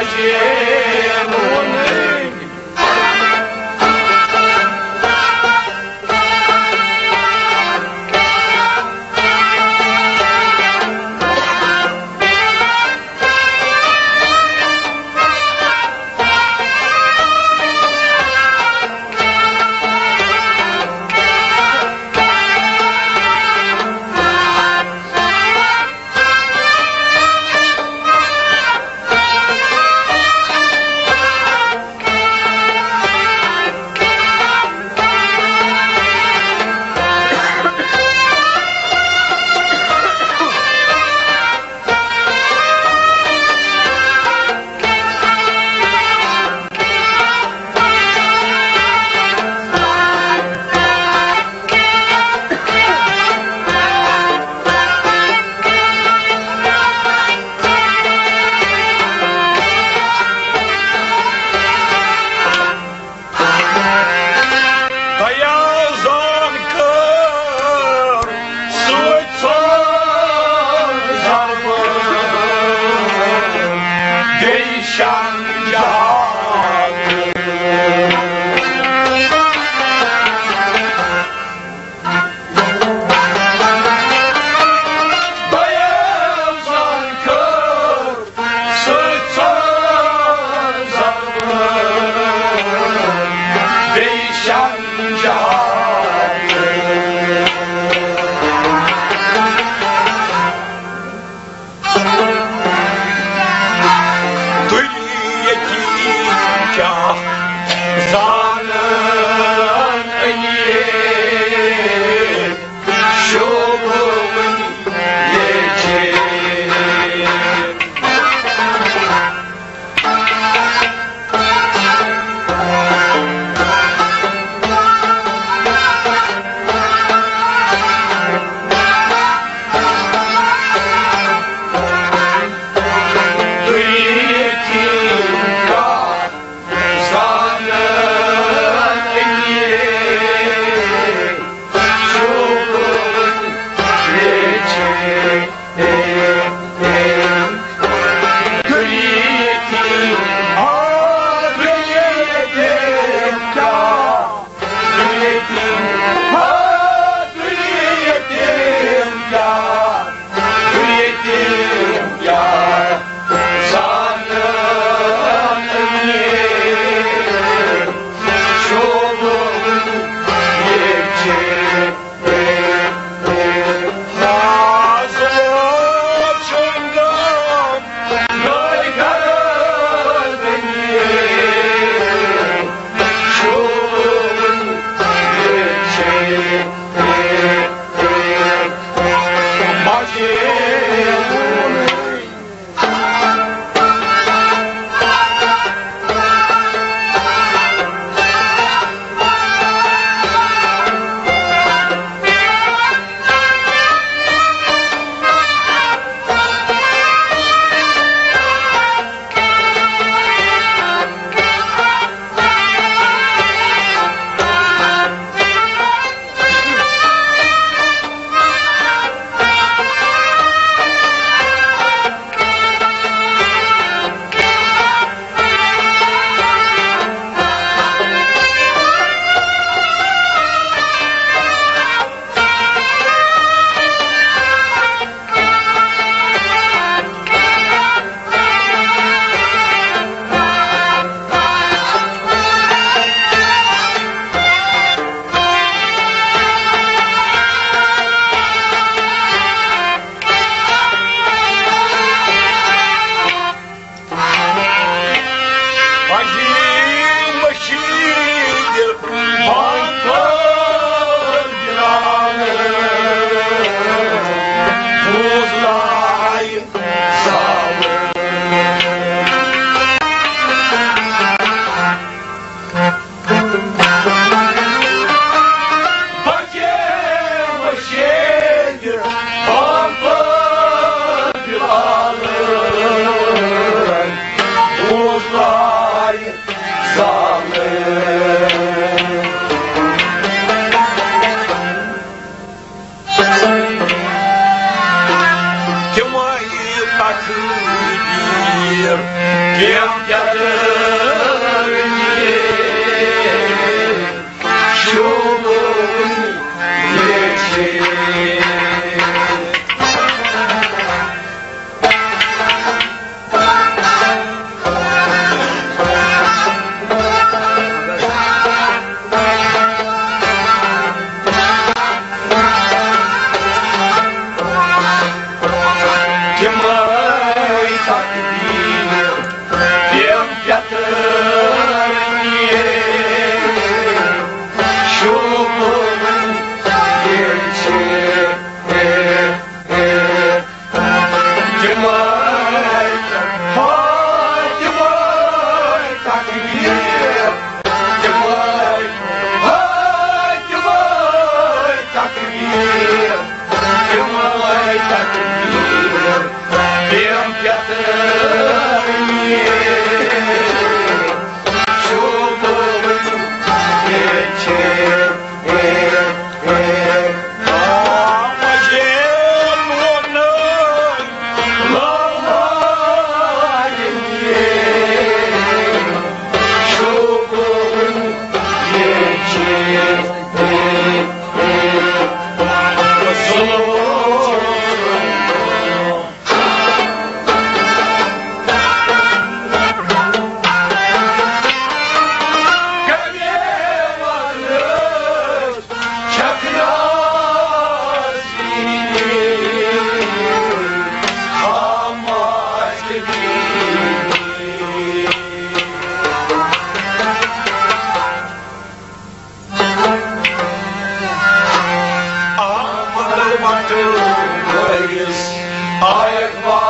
I am yeah, yeah. кем Шумом Sieltä tuodaan,